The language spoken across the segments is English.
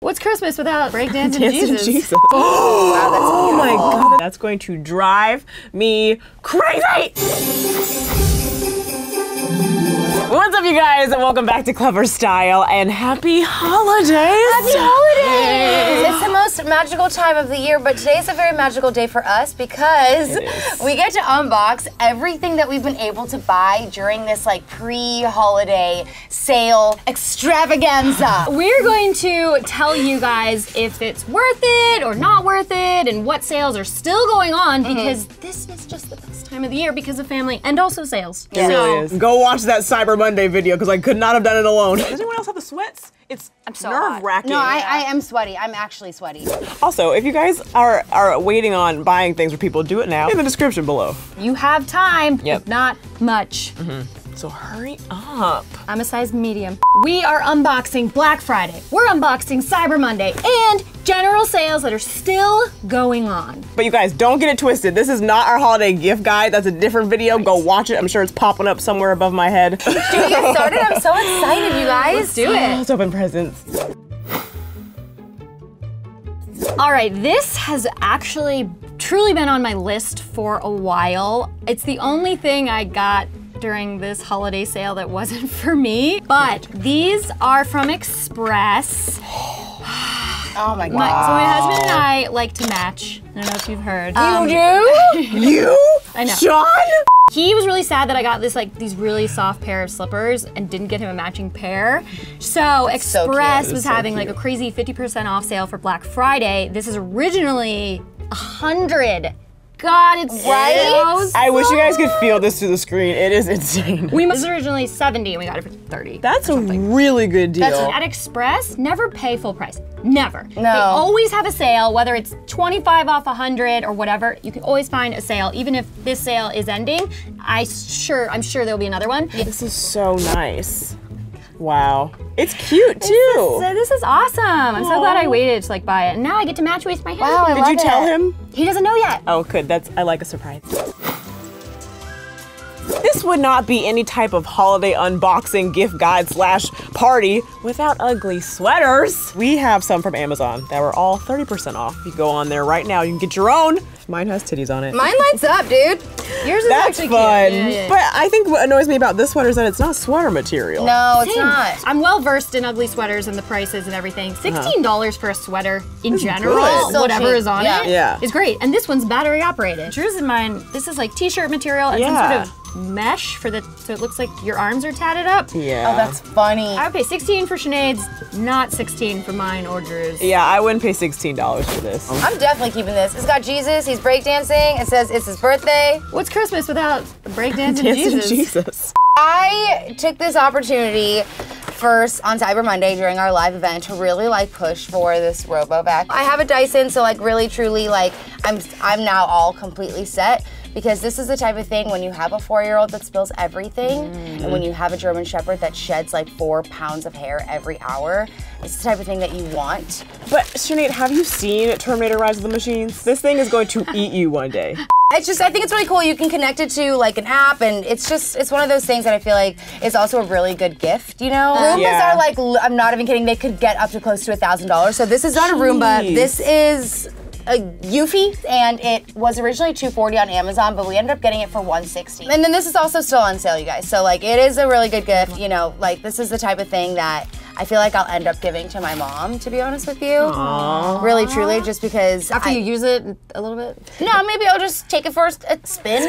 What's Christmas without breakdancing Dancing Jesus? Jesus. Oh, my god, that's going to drive me crazy. What's up, you guys, and welcome back to Clevver Style and happy holidays. Happy holidays! It's the most magical time of the year, but today's a very magical day for us because we get to unbox everything that we've been able to buy during this like pre-holiday sale extravaganza. We're going to tell you guys if it's worth it or not worth it and what sales are still going on mm-hmm. because this is just the best time of the year because of family and also sales. It really is. Go watch that Cyber Monday video because I could not have done it alone. Does anyone else have the sweats? It's so hot. nerve wracking. No, I, I am sweaty. I'm actually sweaty. Also, if you guys are are waiting on buying things for people, do it now in the description below. You have time, Yep. not much. Mm-hmm. So hurry up. I'm a size medium. We are unboxing Black Friday. We're unboxing Cyber Monday and general sales that are still going on. But you guys, don't get it twisted. This is not our holiday gift guide. That's a different video. Go watch it. I'm sure it's popping up somewhere above my head. Do we get started? I'm so excited, you guys. Let's do it. Let's open presents. All right, this has actually truly been on my list for a while. It's the only thing I got during this holiday sale that wasn't for me, but these are from Express. Oh my god. so my husband and I like to match. I don't know if you've heard. Um, do? You? I know. Sean? He was really sad that I got this like these really soft pair of slippers and didn't get him a matching pair. So so Express cute. was so having like a crazy 50% off sale for Black Friday. This is originally a hundred. God, it's Right? so I wish you guys could feel this through the screen. It is insane. We was originally 70 and we got it for 30. That's a really good deal. That's at Express, never pay full price. Never. No. They always have a sale, whether it's 25 off 100 or whatever. You can always find a sale, even if this sale is ending. I sure, I'm sure there'll be another one. this is so nice. Wow. It's cute too. So this is awesome. I'm so glad I waited to like buy it. And now I get to match with my Wow, I. Did you tell it. him? He doesn't know yet. Oh, good. That's I like a surprise. This would not be any type of holiday unboxing gift guide slash party without ugly sweaters. We have some from Amazon that were all 30% off. You can go on there right now. You can get your own. Mine has titties on it. Mine lights up, dude. Yours is That's actually fun. cute. Yeah, yeah. But I think what annoys me about this sweater is that it's not sweater material. No, it's Same. not. I'm well versed in ugly sweaters and the prices and everything. Uh-huh. $16 for a sweater in general, good. So whatever cheap. is on Yeah. it, Yeah. is great. And this one's battery operated. Yours and mine, this is like t-shirt material and Yeah. some sort of mesh for the, so it looks like your arms are tatted up. Yeah. Oh, that's funny. I would pay 16 for Sinead's, not 16 for mine or Drew's. yeah, I wouldn't pay $16 for this. I'm definitely keeping this. It's got Jesus. He's breakdancing. It says it's his birthday. What's Christmas without breakdancing Dancing Jesus? Jesus. I took this opportunity first on Cyber Monday during our live event to really like push for this RoboVac. I have a Dyson, so like really truly like I'm I'm now all completely set because this is the type of thing when you have a four-year-old that spills everything and when you have a German Shepherd that sheds like four pounds of hair every hour. It's the type of thing that you want. But Sinead, have you seen Terminator Rise of the Machines? This thing is going to eat you one day. It's just I think it's really cool. You can connect it to like an app, and it's just it's one of those things that I feel like is also a really good gift. You know, uh-huh. Roombas Yeah. are like I'm not even kidding. They could get up to close to a thousand dollars. So this is not a Roomba. Jeez. This is a Eufy, and it was originally 240 on Amazon, but we ended up getting it for 160. And then this is also still on sale, you guys. So like it is a really good gift. You know, like this is the type of thing that. I feel like I'll end up giving to my mom, to be honest with you. Really, truly, just because. After I- you use it a little bit? no, maybe I'll just take it for a a spin.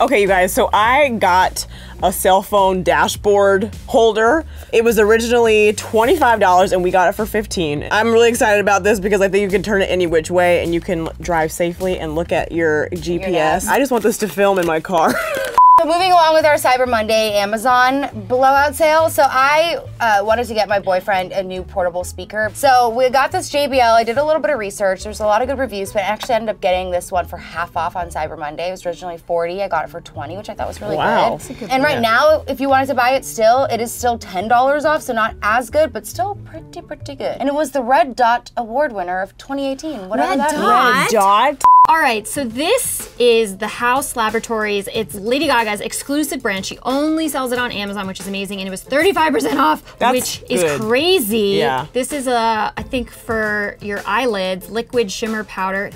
Okay, you guys, so I got a cell phone dashboard holder. It was originally $25 and we got it for 15. I'm really excited about this because I think you can turn it any which way and you can drive safely and look at your GPS. Yes. I just want this to film in my car. So moving along with our Cyber Monday Amazon blowout sale. So I uh, wanted to get my boyfriend a new portable speaker. So we got this JBL. I did a little bit of research. There's a lot of good reviews, but I actually ended up getting this one for half off on Cyber Monday. It was originally 40. I got it for 20, which I thought was really Wow. good. That's good and right deal. now, if you wanted to buy it still, it is still $10 off, so not as good, but still pretty, pretty good. And it was the Red Dot Award winner of 2018. Whatever Red that Dot? means. Dot. All right, so this is the Haus Laboratories. It's Lady Gaga's exclusive brand. She only sells it on Amazon, which is amazing, and it was 35% off, That's which is crazy. Yeah. This is a, I think for your eyelids, liquid shimmer powder.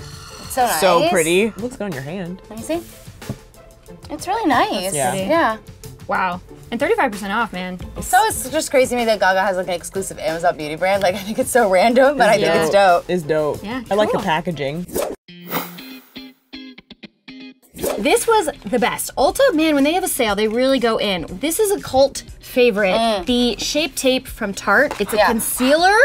So nice. So pretty. Looks good on your hand. Let me see. It's really nice. Yeah. Yeah. Wow. And 35% off, man. So it's just crazy to me that Gaga has like an exclusive Amazon beauty brand. Like I think it's so random, but I think it's dope. It's dope. Yeah, I like the packaging. This was the best. Ulta, man, when they have a sale, they really go in. This is a cult favorite. The Shape Tape from Tarte. It's a Mm. Yeah. concealer.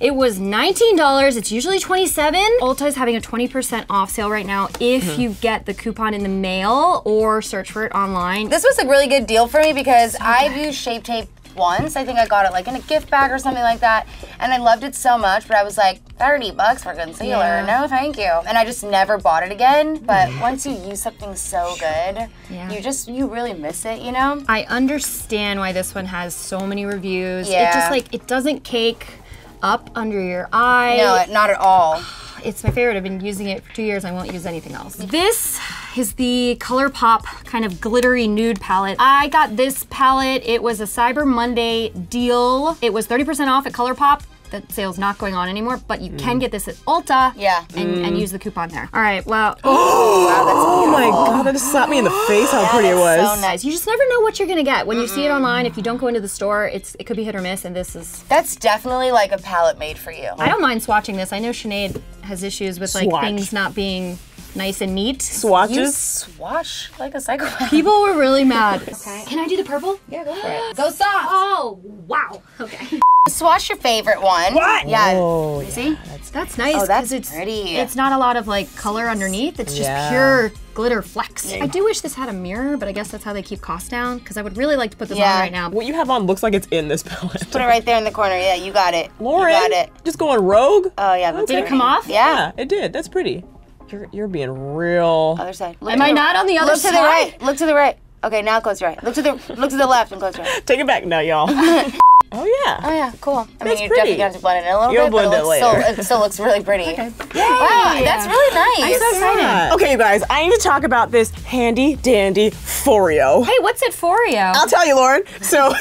It was $19. It's usually 27 Ulta is having a 20% off sale right now if Mm-hmm. you get the coupon in the mail or search for it online. This was a really good deal for me because I've used Shape Tape once. I think I got it like in a gift bag or something like that, and I loved it so much. But I was like, 30 bucks for concealer? Yeah. No, thank you. And I just never bought it again. But once you use something so good, Yeah. you just you really miss it, you know? I understand why this one has so many reviews. Yeah. It just like it doesn't cake up under your eye. No, not at all. It's my favorite. I've been using it for two years. I won't use anything else. This is the ColourPop kind of glittery nude palette. I got this palette. It was a Cyber Monday deal. It was 30% off at ColourPop. That sale's not going on anymore, but you can mm. get this at Ulta. Yeah. And, and mm. use the coupon there. All right, well, Oh my god, that just slapped me in the face how pretty it was. so nice. you just never know what you're gonna get. When you see it online, if you don't go into the store, it's it could be hit or miss, and this is That's definitely like a palette made for you. I don't mind swatching this. I know Sinead has issues with like Swatch. things not being nice and neat. Swatches. You Swatches. swatch like a psychopath. People were really mad. Okay. Can I do the purple? Yeah, go for it. Go soft. Oh, wow. Okay. Swatch your favorite one. What? Yeah. Oh, yeah. See? That's, nice. Oh, 'cause that's it's, pretty. It's not a lot of like color underneath. It's just Yeah. pure glitter flecks. I do wish this had a mirror, but I guess that's how they keep costs down because I would really like to put this Yeah. on right now. What you have on looks like it's in this palette. Put it right there in the corner. Yeah, you got it. Loryn, You got it. just going rogue. Oh yeah, that's Did it come off? Yeah. yeah, it did. That's pretty. You're you're being real. Other side. Look Am I the- not on the other side? Look to the right. Look to the right. Okay, now close your right. Look to the look to the left and close your right. Take it back now, y'all. oh yeah. Oh yeah, cool. I mean, you're pretty. definitely gonna have to blend it in a little You'll bit, but blend it, it looks so, later. it still looks really pretty. Wow, that's really nice. I'm so excited. Yeah. Okay, you guys, I need to talk about this handy dandy Foreo. Hey, what's it for you? I'll tell you, Loryn. So,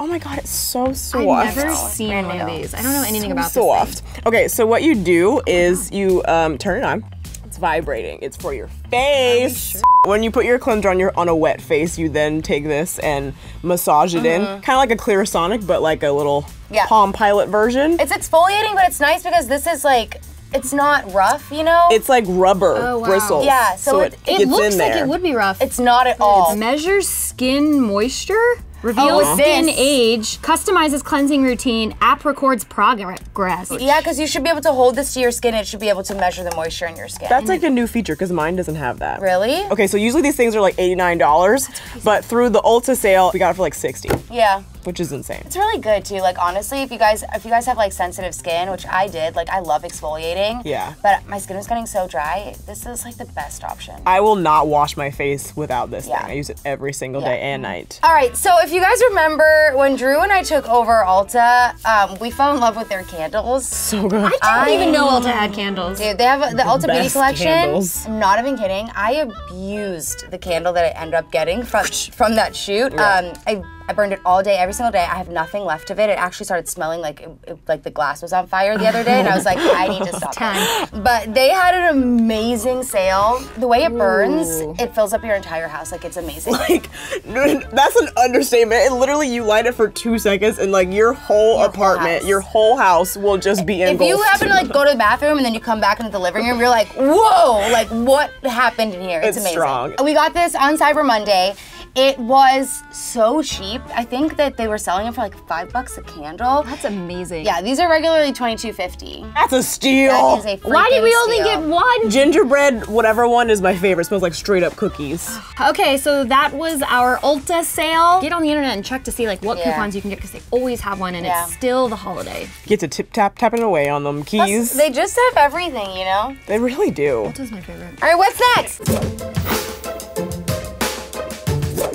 oh my god, it's so soft. I've never seen brand one of these. I don't know anything about this. thing. soft. Okay, so what you do is you um, turn it on. It's vibrating. It's for your face. When you put your cleanser on your on a wet face, you then take this and massage it in, kind of like a Clarisonic, but like a little. Yeah. Palm Pilot version. It's exfoliating, but it's nice because this is like it's not rough, you know. It's like rubber Oh, wow. bristles. Yeah, so it- It gets looks in like it would be rough. it's not at all. It measures skin moisture, reveals Oh, skin this. age, customizes cleansing routine, app records progress. Yeah, because you should be able to hold this to your skin. It should be able to measure the moisture in your skin. That's like a new feature because mine doesn't have that. really. Okay, so usually these things are like $89, but through the Ulta sale, we got it for like 60, Yeah. Which is insane. It's really good too. Like honestly, if you guys if you guys have like sensitive skin, which I did, like I love exfoliating. Yeah. But my skin was getting so dry. This is like the best option. I will not wash my face without this Yeah. thing. I use it every single Yeah. day and night. All right, so if you guys remember when Drew and I took over Ulta, um, we fell in love with their candles. So good. I don't even know Ulta had candles. Dude, they have a- the Ulta Beauty best collection. candles. I'm not even kidding. I abused the candle that I ended up getting from from that shoot. Um, I, I burned it all day, every single day. I have nothing left of it. It actually started smelling like it, it- like the glass was on fire the other day, and I was like, I need to stop. Time. But they had an amazing sale. The way it burns, Ooh. it fills up your entire house. Like it's amazing. Like, that's an understatement. And literally, you light it for two seconds and like your whole apartment, house. your whole house will just be engulfed. if you happen to like go to the bathroom and then you come back into the living room, you're like, whoa, like what happened in here? It's, It's amazing. strong. We got this on Cyber Monday. It was so cheap. I think that they were selling it for like five bucks a candle. That's amazing. Yeah, these are regularly twenty two fifty. that's a steal. That is a Why did we freaking only steal. get one? Gingerbread, whatever one is my favorite. smells like straight up cookies. Okay, so that was our Ulta sale. Get on the internet and check to see like what Yeah. coupons you can get because they always have one and Yeah. it's still the holiday. Get to tip tap tapping away on them Plus, keys. They just have everything, you know. they really do. Ulta's my favorite. All right, what's next?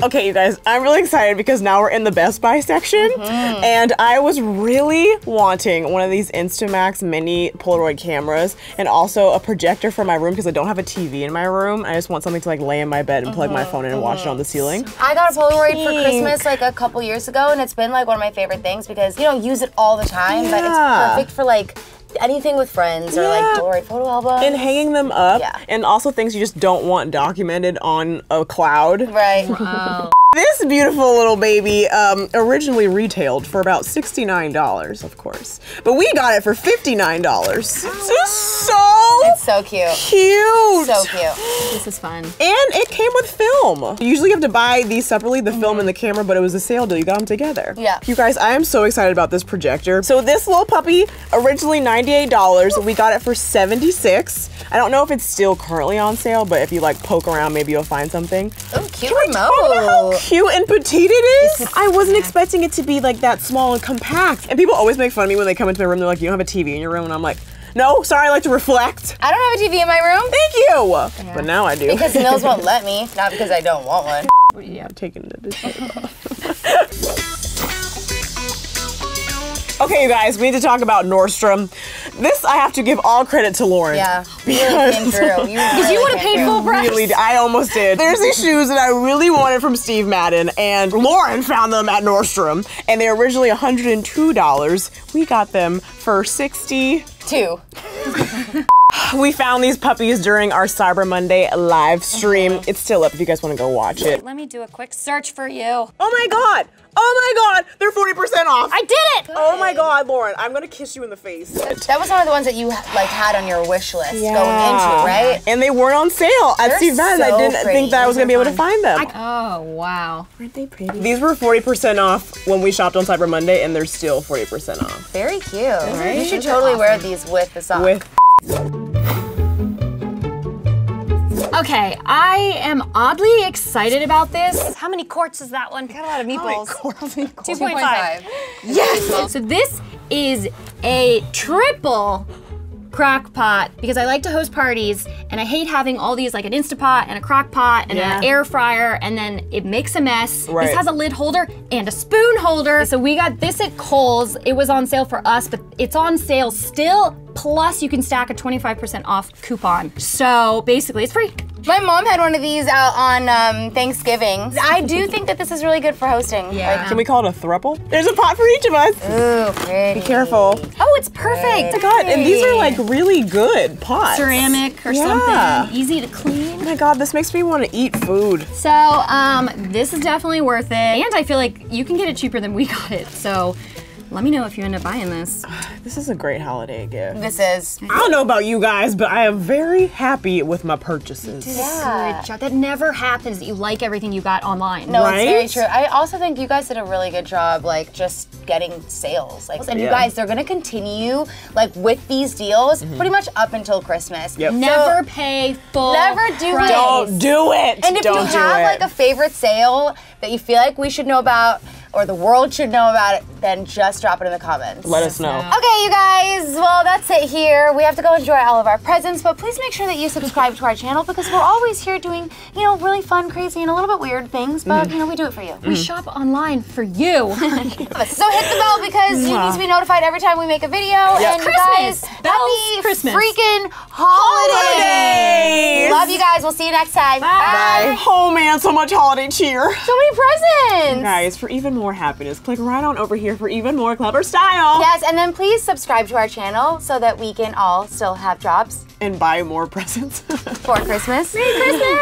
Okay, you guys, I'm really excited because now we're in the Best Buy section, Mm-hmm. and I was really wanting one of these Instamax mini Polaroid cameras, and also a projector for my room because I don't have a TV in my room. I just want something to like lay in my bed and plug Uh-huh, my phone in and watch it on the ceiling. I got a Polaroid for Christmas like a couple years ago, and it's been like one of my favorite things because you don't use it all the time, but it's perfect for like anything with friends or like Yeah. Polaroid photo album. And hanging them up, Yeah. and also things you just don't want documented on a cloud. right. This beautiful little baby um, originally retailed for about $69, of course. But we got it for $59. This is so It's so cute. cute. So cute. This is fun. And it came with film. Usually you have to buy these separately, the film and the camera, but it was a sale deal. You got them together. Yeah. You guys, I am so excited about this projector. So this little puppy, originally $98. We got it for 76 I don't know if it's still currently on sale, but if you like poke around, maybe you'll find something. Oh, cute how remote. Cute and petite it is. I wasn't expecting it to be like that small and compact. And people always make fun of me when they come into my room. They're like, "You don't have a TV in your room," and I'm like, "No, sorry, I like to reflect." I don't have a TV in my room Thank you. But now I do. because Mills won't let me, not because I don't want one. yeah, I'm taking the off. Okay, you guys, we need to talk about Nordstrom. This I have to give all credit to Loryn. Yeah, you really. You Because you would have paid full price. Really, I almost did. There's these shoes that I really wanted from Steve Madden, and Loryn found them at Nordstrom, and they were originally $102. We got them for 60 Two. We found these puppies during our Cyber Monday live stream. Uh-huh. It's still up if you guys want to go watch it. Let me do a quick search for you. Oh my god! Oh my god! They're 40% off! I did it! Oh my god, Loryn, I'm gonna kiss you in the face. That was one of the ones that you like had on your wish list going into, Yeah. right? And they weren't on sale at Steve Madden. I didn't pretty. think that I was gonna be able to find them. Oh, wow. Weren't they pretty? These were 40% off when we shopped on Cyber Monday, and they're still 40% off. Very cute. You should totally wear these with the socks. With Okay, I am oddly excited about this. How many quarts is that one? Got a lot of meatballs. 2.5. Yes! So this is a triple crock pot because I like to host parties and I hate having all these like an Instapot and a crock pot and Yeah. an air fryer and then it makes a mess. Right. This has a lid holder and a spoon holder. So we got this at Kohl's. It was on sale for us, but it's on sale still. Plus you can stack a 25% off coupon. So basically it's free. My mom had one of these out on um, Thanksgiving. I do think that this is really good for hosting. Yeah. Can we call it a thruple? There's a pot for each of us. Ooh, pretty. Be careful. Oh, it's perfect. Oh my god, and these are like really good pots. ceramic or Yeah. something, easy to clean. Oh my god, this makes me want to eat food. So, um, this is definitely worth it. And I feel like you can get it cheaper than we got it. So, let me know if you end up buying this. This is a great holiday gift. This is. I don't know about you guys, but I am very happy with my purchases. Yeah. Good job. That never happens that you like everything you got online. No, it's very true. I also think you guys did a really good job, like just getting sales. Like, and you guys, they're gonna continue like with these deals mm-hmm. pretty much up until Christmas. Yep. Never pay full Never do price. it. Don't do it. And if don't you do have it. like a favorite sale that you feel like we should know about or the world should know about it, then just drop it in the comments. Let us know. Okay, you guys, well, that's it here. We have to go enjoy all of our presents, but please make sure that you subscribe to our channel because we're always here doing, you know, really fun, crazy, and a little bit weird things, but, mm-hmm. you know, we do it for you. We mm-hmm. shop online for you. So hit the bell because you need to be notified every time we make a video. And Christmas. guys, Bells, happy Christmas. freaking holidays. Holidays. Love you guys. We'll see you next time. Bye. Oh man, so much holiday cheer. So many presents. Guys, for even more happiness, click right on over here for even more Clevver style. Yes, and then please subscribe to our channel so that we can all still have jobs And buy more presents. for Christmas. Merry Christmas.